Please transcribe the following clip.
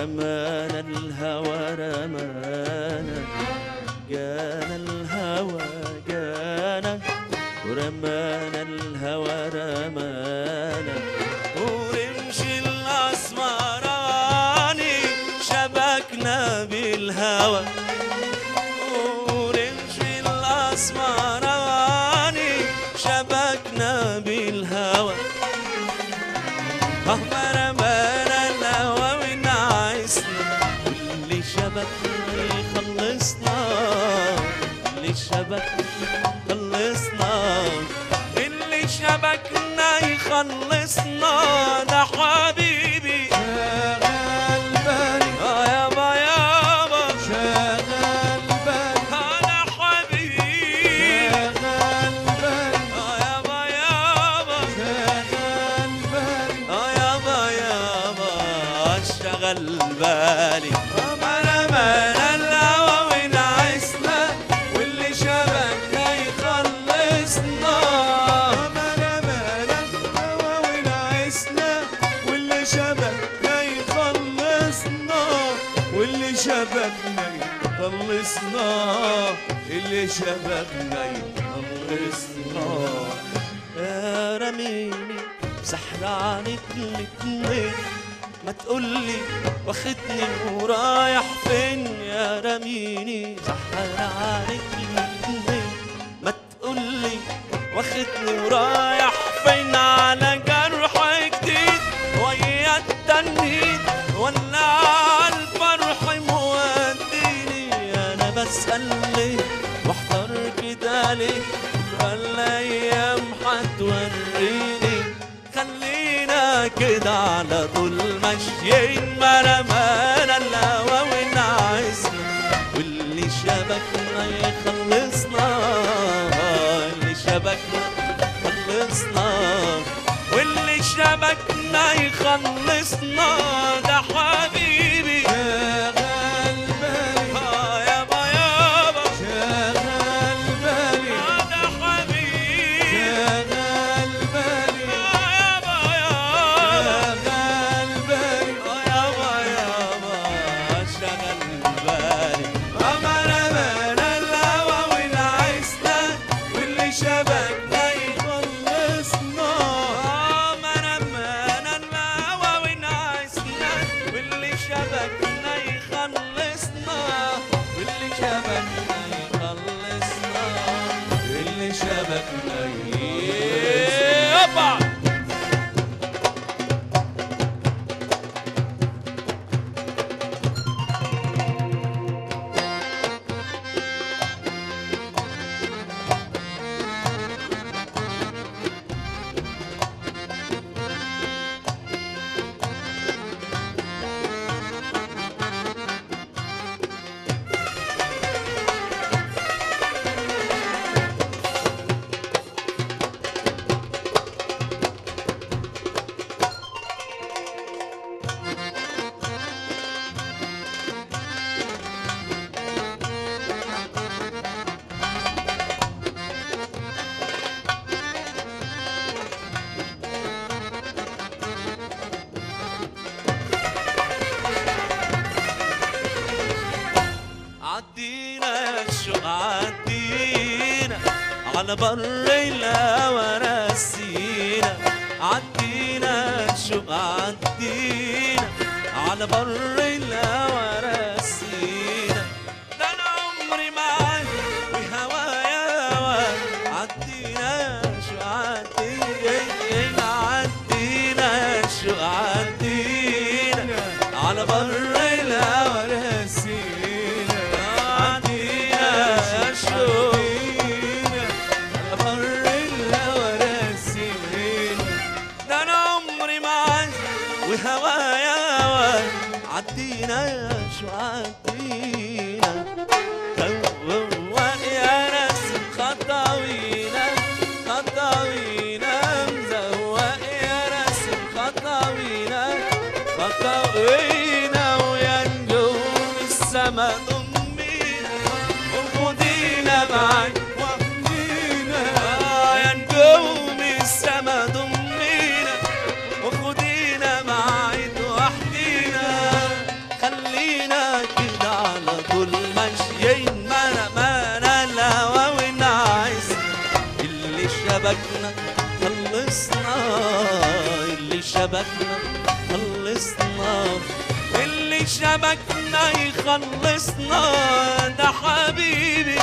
جانا الهوى رمانا. جانا الهوى جانا. ورمانا الهوى رمانا. ورمش الأسمراني شبكنا بالهوى. شبكنا خلصنا. اللي شبكنا يخلصنا. ده حبيبي. شغل بالي آه يابا يابا شغل بالي أنا حبيبي. شغل بالي آه يابا يابا شغل بالي آه يابا يابا اشتغل بالي. أنا من شبكنا يخلصنا اللي شبكنا يخلصنا يا رميني سحر عنك الاتنين. ما تقولي واخدني ورايح فين يا رميني سحر عنك الاتنين. ما تقولي واخدني ورايح على طول ماشيين ما رمانا الهوا ونعسنا واللي شبكنا يخلصنا اللي شبكنا خلصنا واللي شبكنا يخلصنا. على بر الهوى رسينا عدينا الشوق عدينا على بر الهوى وهوايا هوا عدينا شو عدينا هو يا ناس خطاوينا خطاوينا. مزوق يا ناس خطاوينا خطاوينا ويا نجوم السما ضمينا وخدينا معاك شبكنا خلصنا. اللي شبكنا يخلصنا ده حبيبي.